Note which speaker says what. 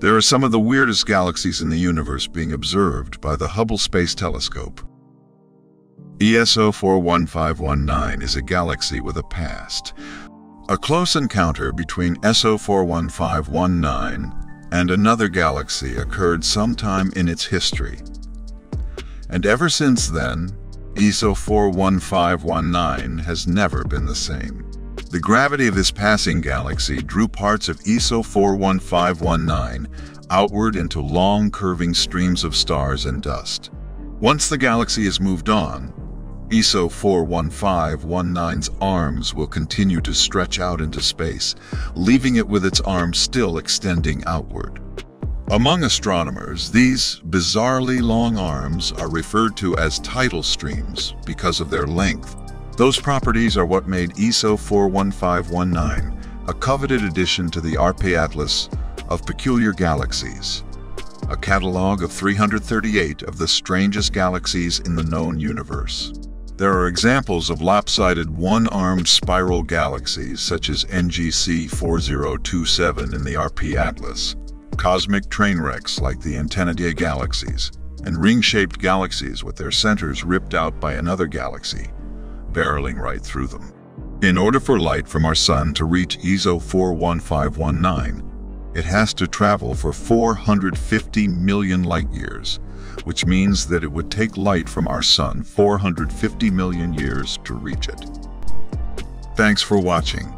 Speaker 1: There are some of the weirdest galaxies in the universe being observed by the Hubble Space Telescope. ESO 41519 is a galaxy with a past. A close encounter between ESO 41519 and another galaxy occurred sometime in its history. And ever since then, ESO 41519 has never been the same. The gravity of this passing galaxy drew parts of ESO 41519 outward into long curving streams of stars and dust. Once the galaxy has moved on, ESO 41519's arms will continue to stretch out into space, leaving it with its arms still extending outward. Among astronomers, these bizarrely long arms are referred to as tidal streams because of their length. Those properties are what made ESO 41519 a coveted addition to the Arp Atlas of Peculiar Galaxies, a catalog of 338 of the strangest galaxies in the known universe. There are examples of lopsided one-armed spiral galaxies such as NGC 4027 in the Arp Atlas, cosmic train wrecks like the Antennae galaxies, and ring-shaped galaxies with their centers ripped out by another galaxy, barreling right through them. In order for light from our sun to reach ESO 41519, it has to travel for 450 million light years, which means that it would take light from our sun 450 million years to reach it. Thanks for watching.